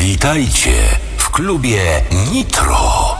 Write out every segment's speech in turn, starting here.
Witajcie w klubie Nitro.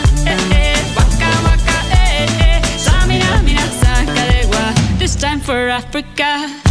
time for Africa.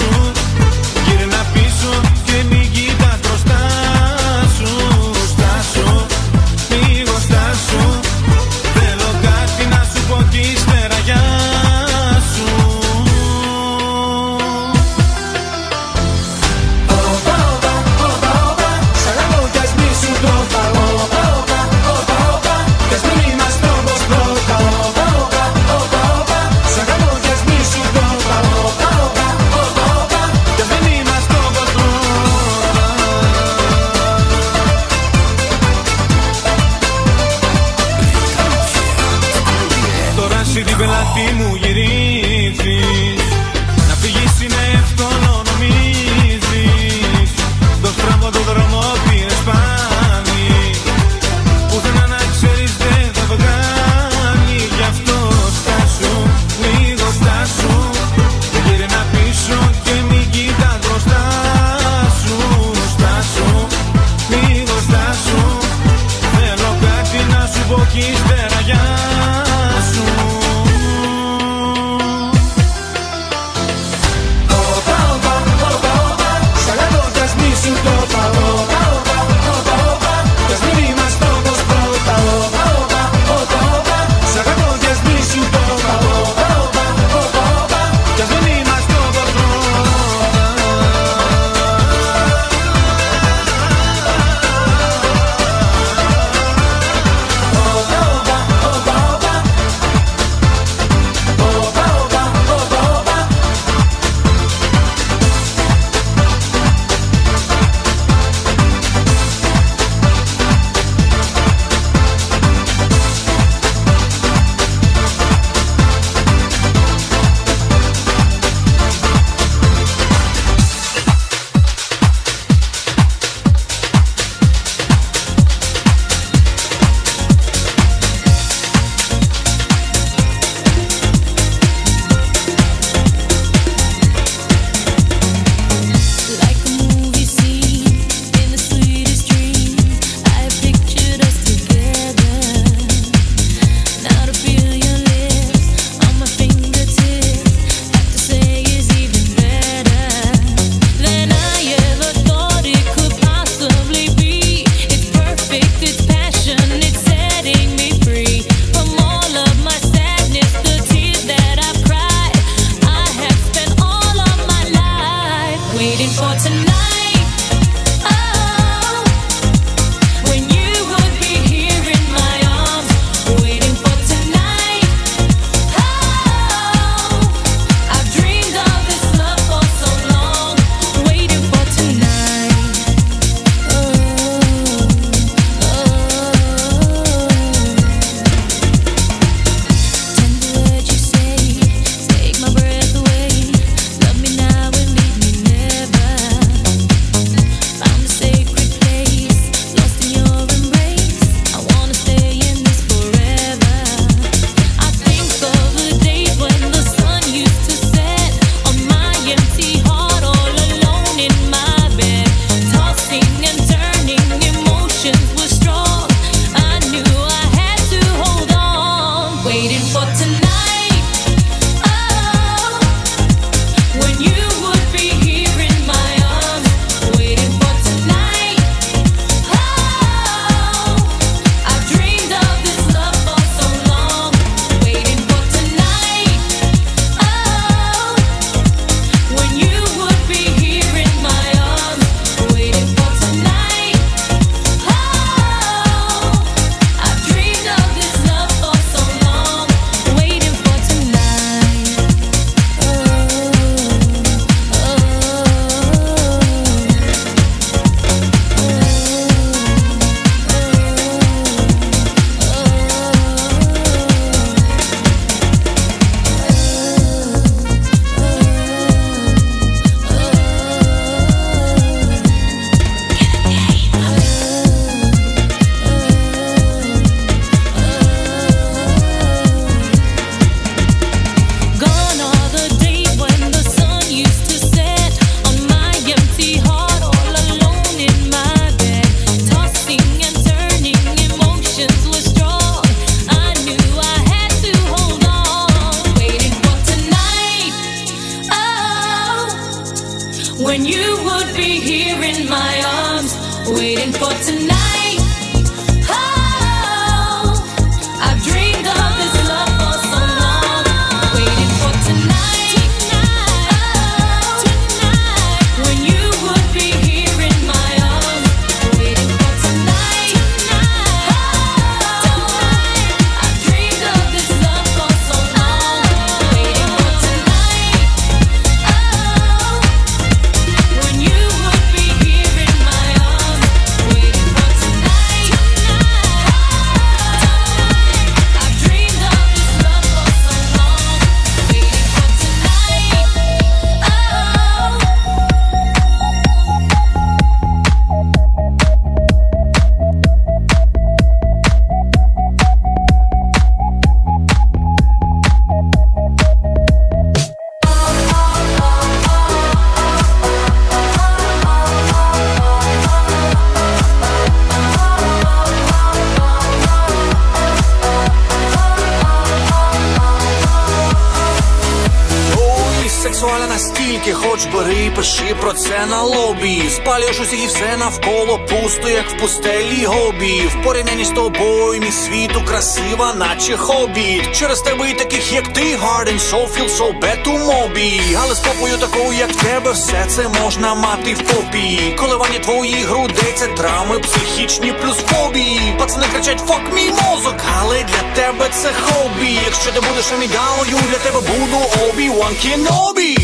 обід Через тебе і таких, як ти, Гарден, Софіл, Солбет у мобі. Але з попою такою, як тебе, все це можна мати в попі. Коливання твої грудей, це травми, психічні плюс фобії. Пацани кричать, фок мій мозок, але для тебе це хобі. Якщо ти будеш амідалою, для тебе буду обі, Ван Кінобі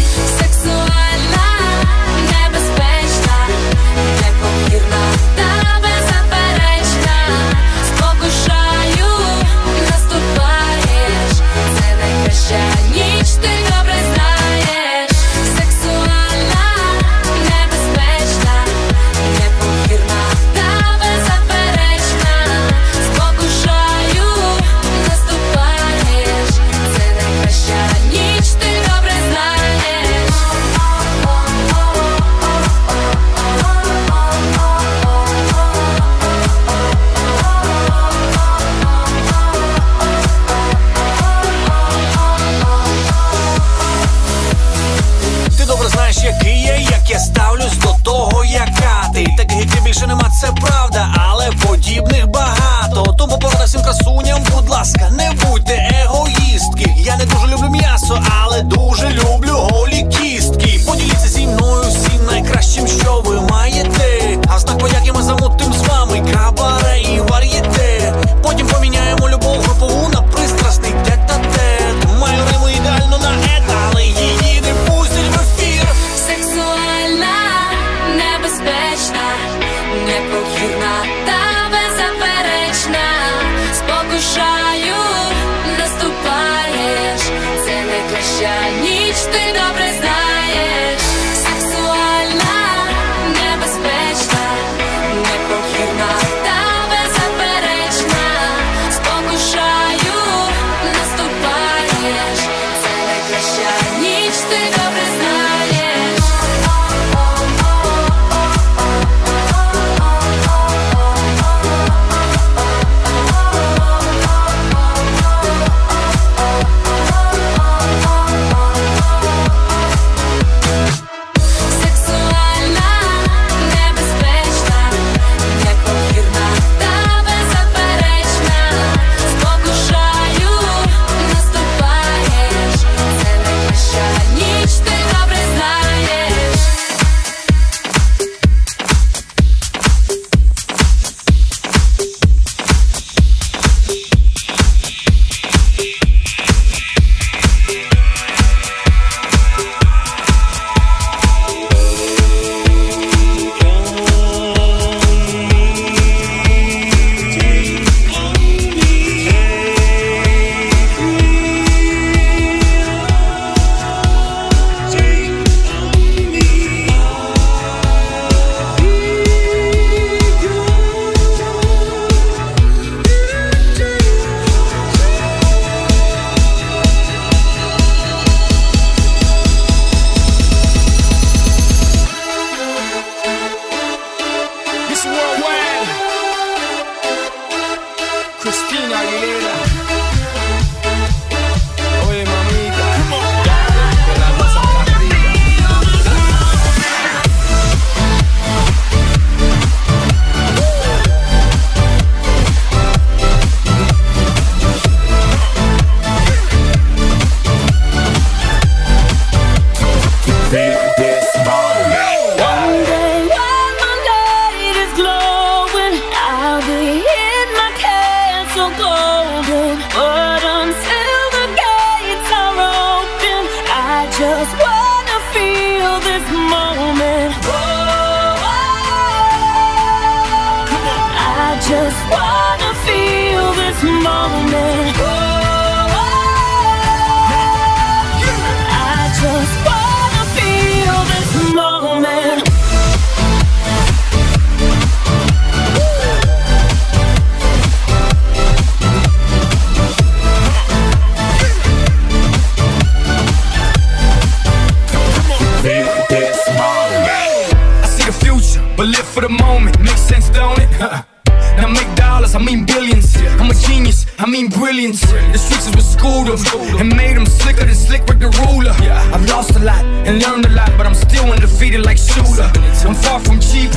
far from cheap.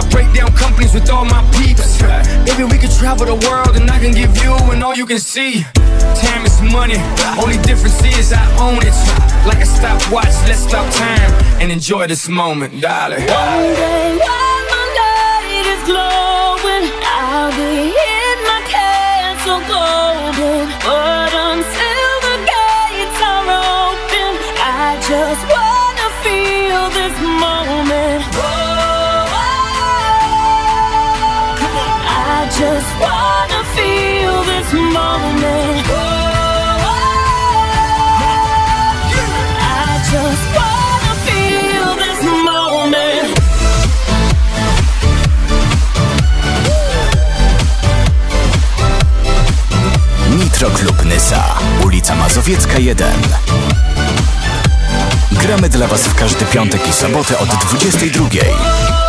I break down companies with all my peeps. Maybe we could travel the world and I can give you and all you can see. Time is money, only difference is I own it. Like a stopwatch, let's stop time and enjoy this moment, darling. One day while my light is glowing, I'll be in my castle golden. Klub Nysa, ulica Mazowiecka 1. Gramy dla Was w każdy piątek i sobotę od 22.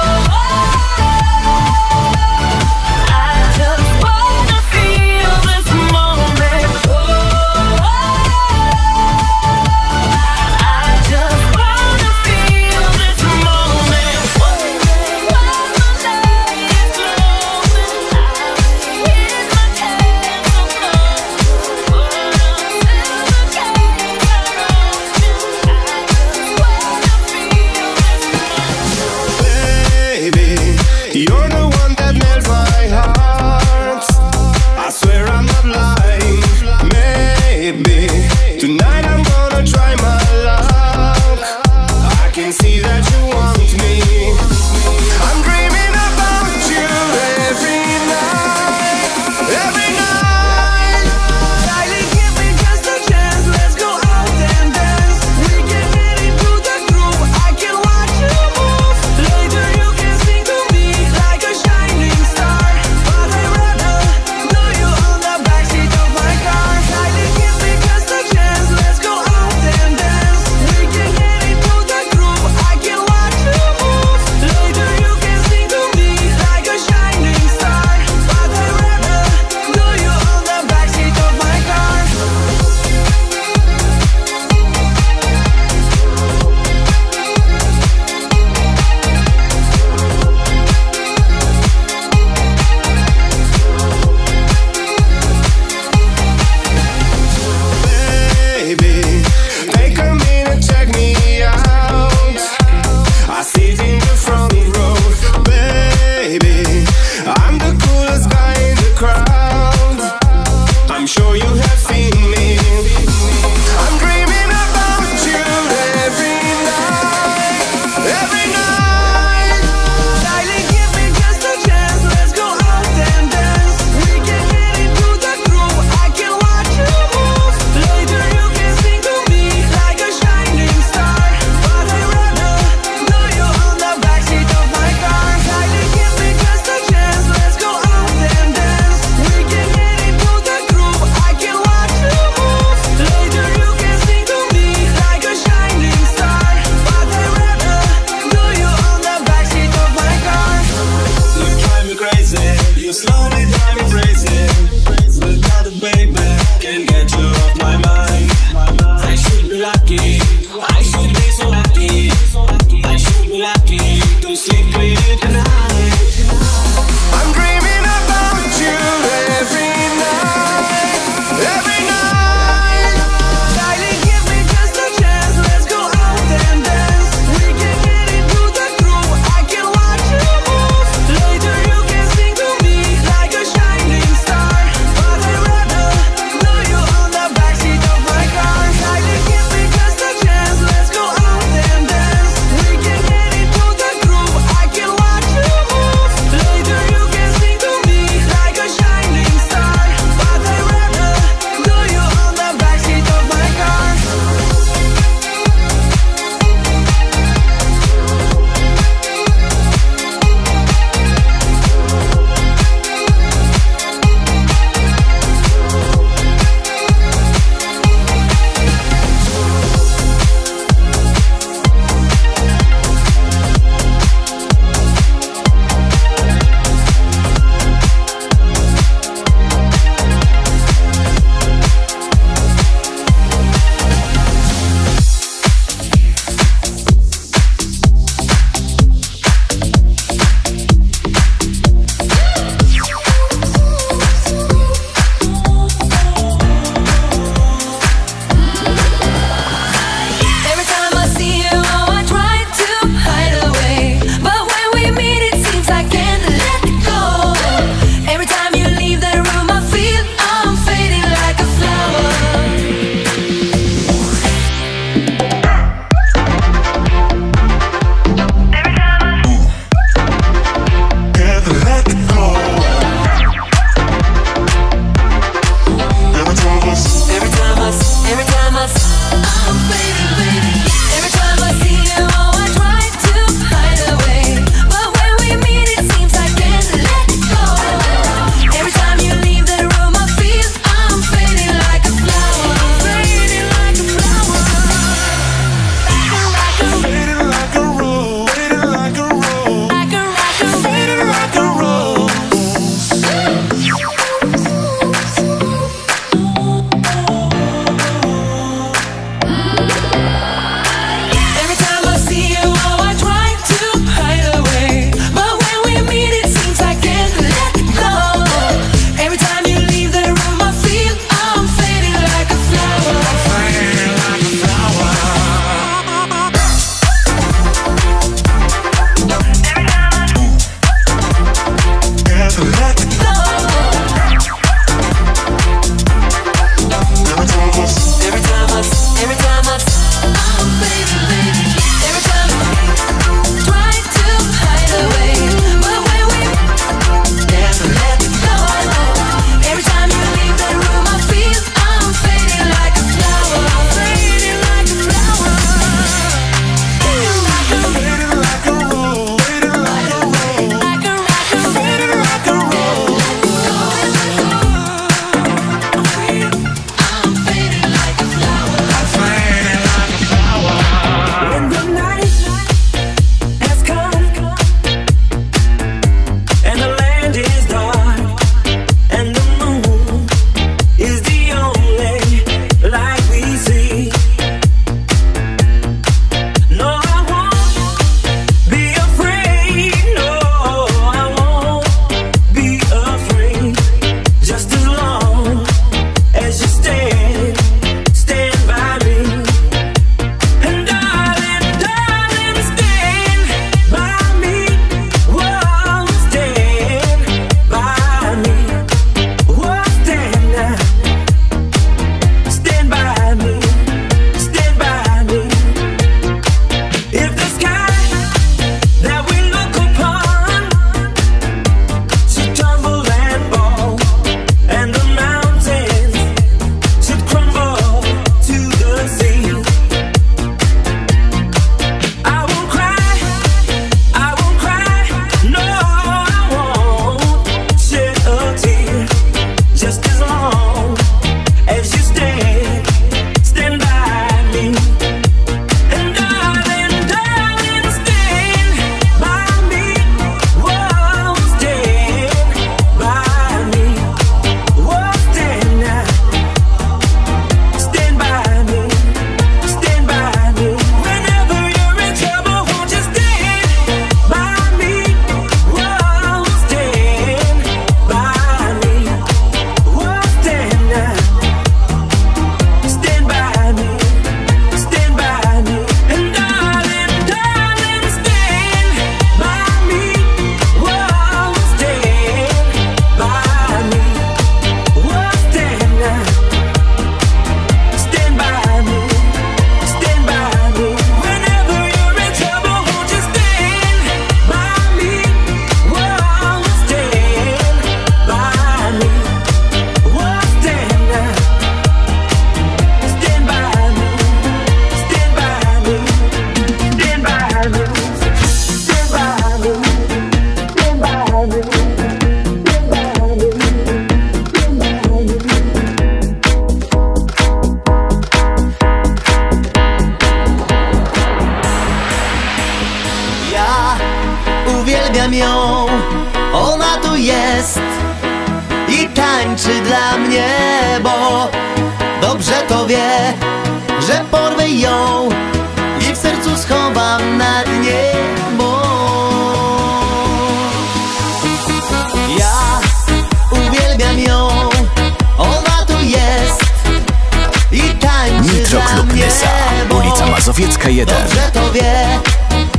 Mazowiecka 1. To wie,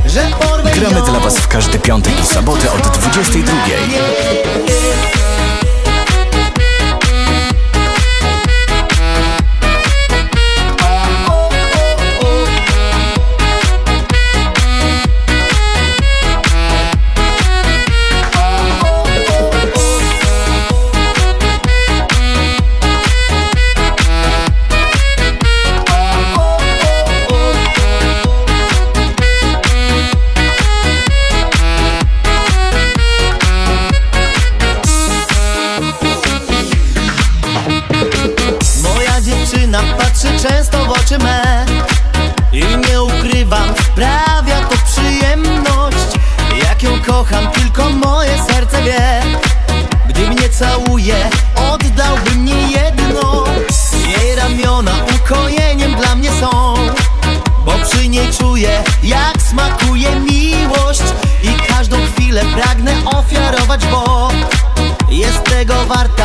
że Gramy dla Was w każdy piątek i sobotę od 22. bo jest tego wart.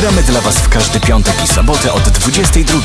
Gramy dla Was w każdy piątek i sobotę od 22.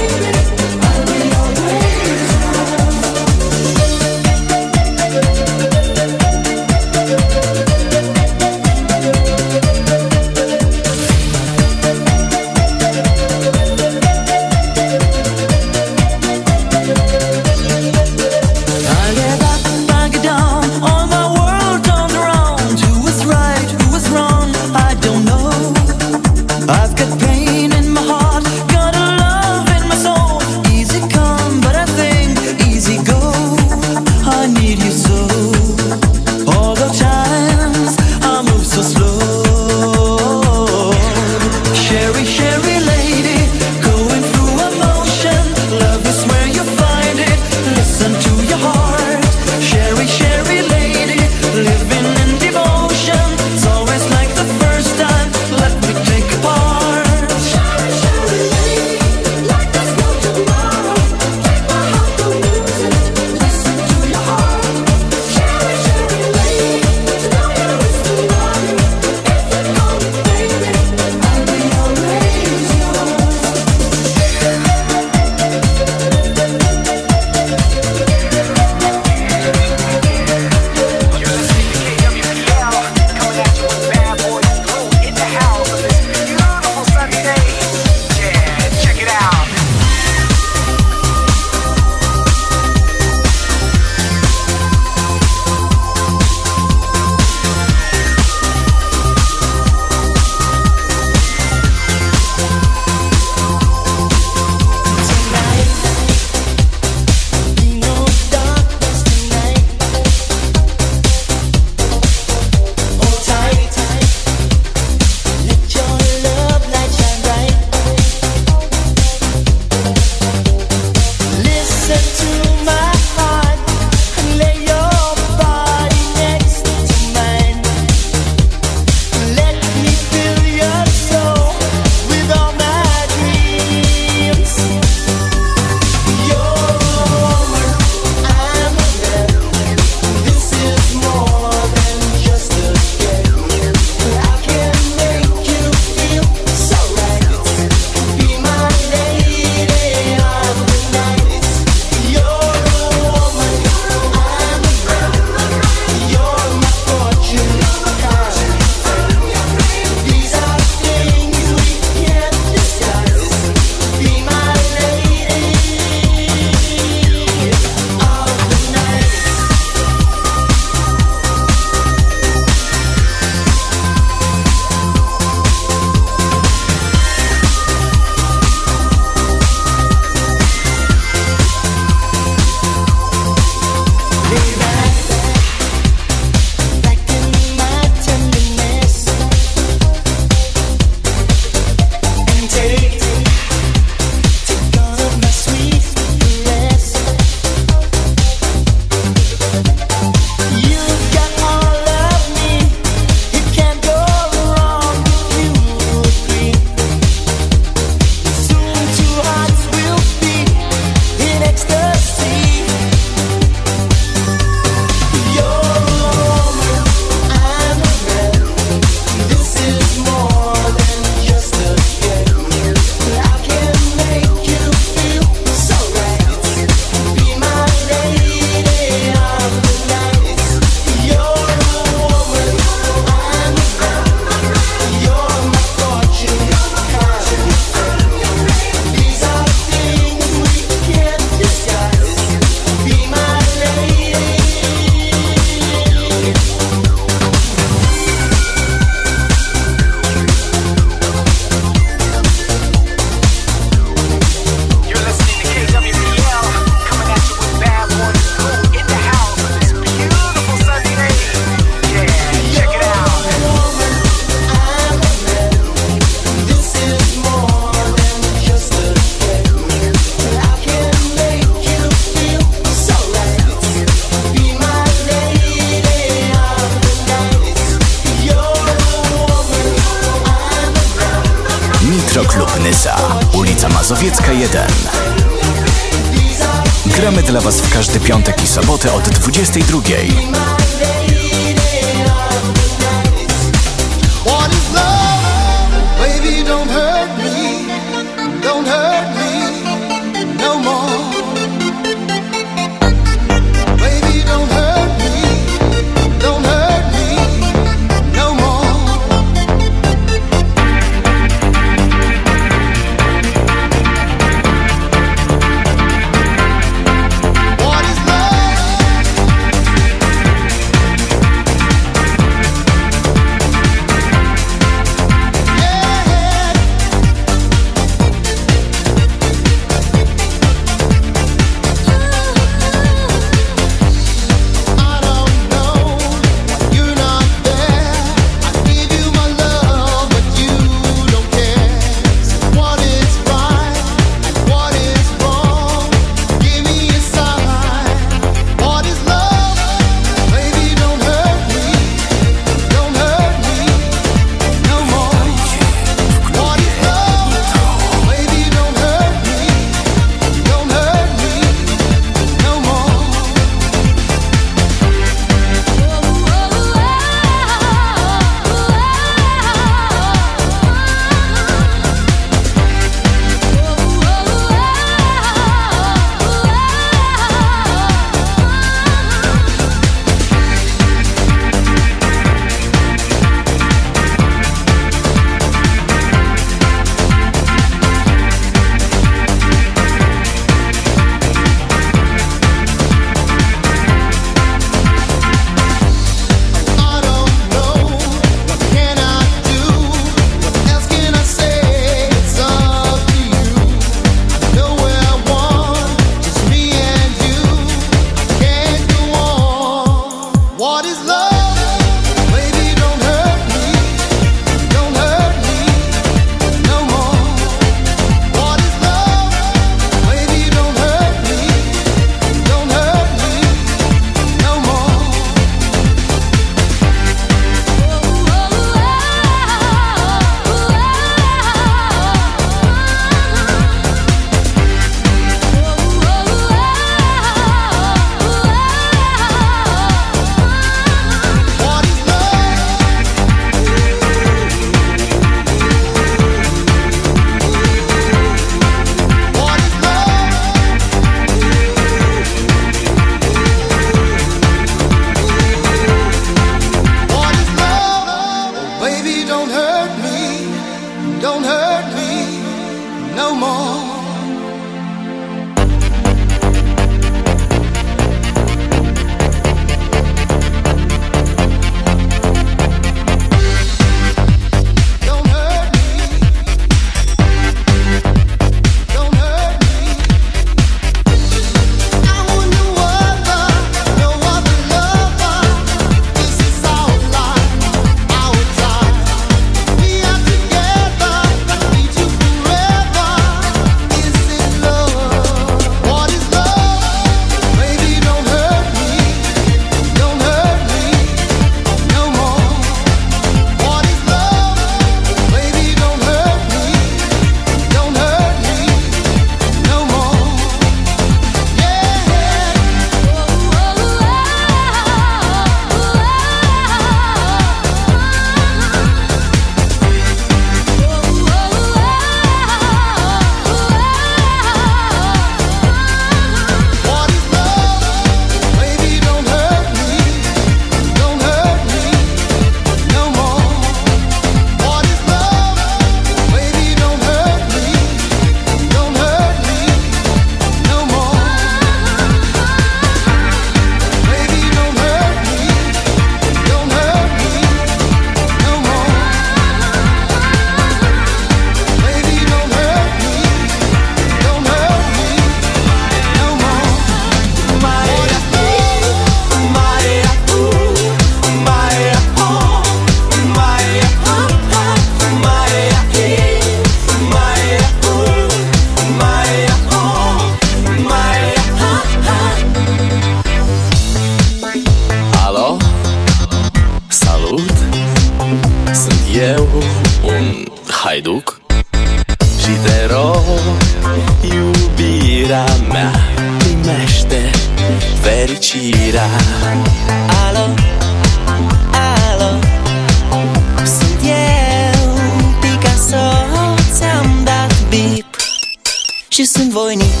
Și sunt voinic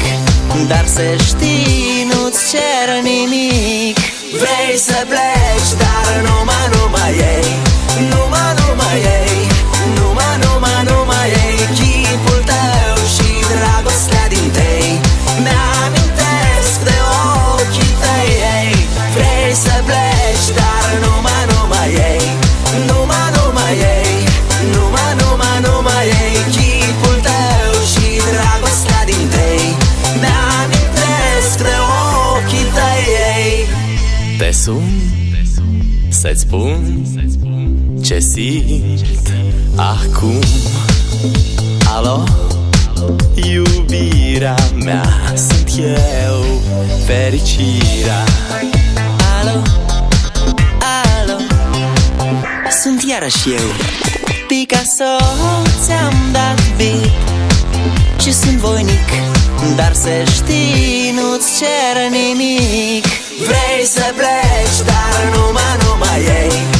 Dar să știi, nu-ți cer nimic Să-ți spun Ce simt acum. Alo? Iubirea mea Sunt eu Fericirea. Alo, alo? Sunt iarăși eu. Picasso Ți-am dat bip Și sunt voinic Dar să știi Nu-ți cer nimic Vrei să pleci Dar numai, numai ei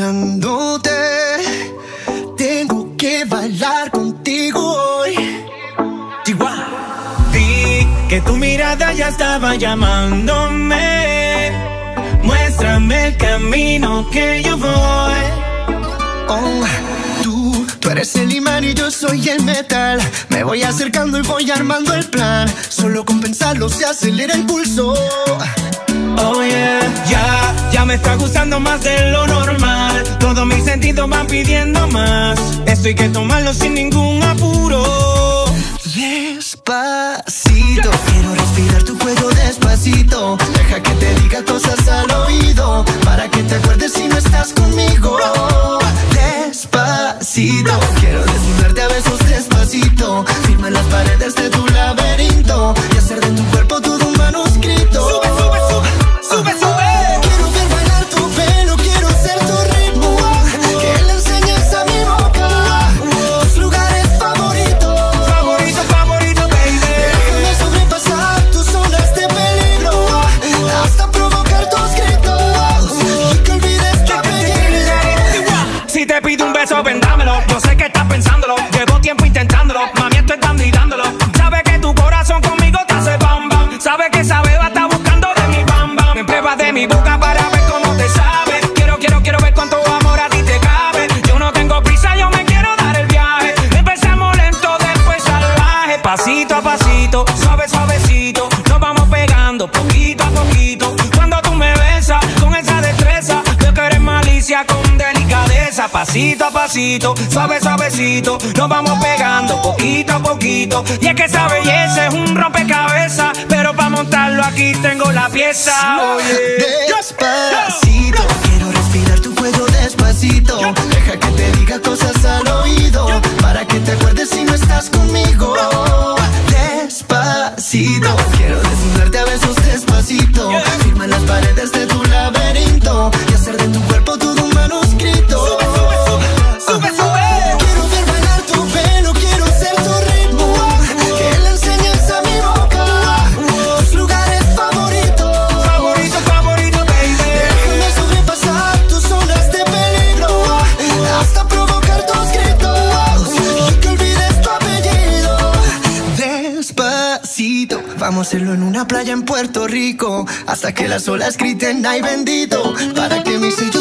mirándote Tengo que bailar contigo hoy Vi que tu mirada ya estaba llamándome Muéstrame el camino que yo voy Oh, tú, tú eres el imán y yo soy el metal. Me voy acercando y voy armando el plan. Solo con pensarlo se acelera el pulso. Oh yeah, ya, ya me está gustando más de lo normal. Todos mis sentidos van pidiendo más. Esto hay que tomarlo sin ningún apuro. Despacito, quiero respirar tu cuello despacito. Deja que te diga cosas al oído. Para que te acuerdes si no estás conmigo. Despacito, quiero desnudarte a besos despacito. Firma las paredes de tu laberinto. Y hacer de tu cuerpo todo un manuscrito. Sube, sube, sube, Pasito a pasito, suave, suavecito. Nos vamos pegando poquito a poquito. Y es que esa belleza es un rompecabezas. Pero para montarlo aquí tengo la pieza. Oye. Despacito, quiero respirar tu cuello despacito. Deja que te diga cosas que las olas griten ay bendito para que mi sello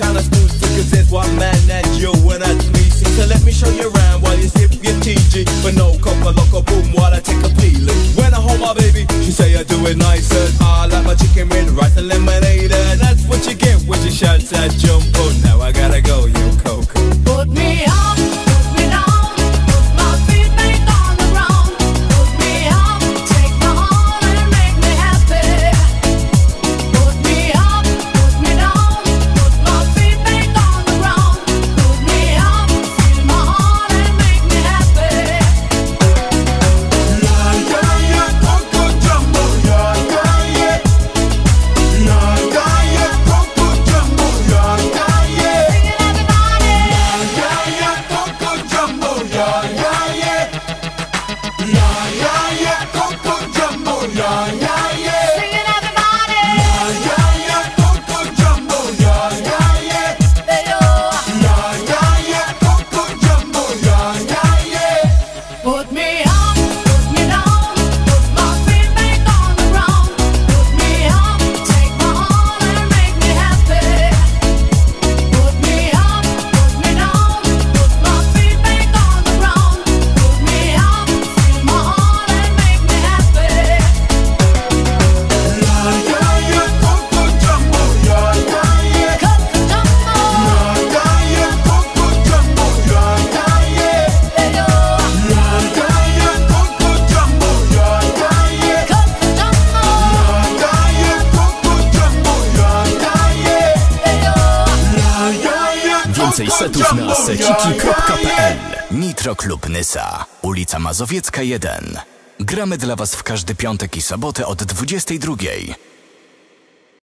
kind of dudes because convince one man that you and I greasy. So let me show you around while you sip your TG. But no copper, loco boom while I take a peeling. When I hold my baby, she say I do it nicer. I like my chicken with rice and lemonade. And that's what you get when you shout that jumbo. Now I gotta go, you Nysa, ulica Mazowiecka 1. Gramy dla Was w każdy piątek i sobotę od 22.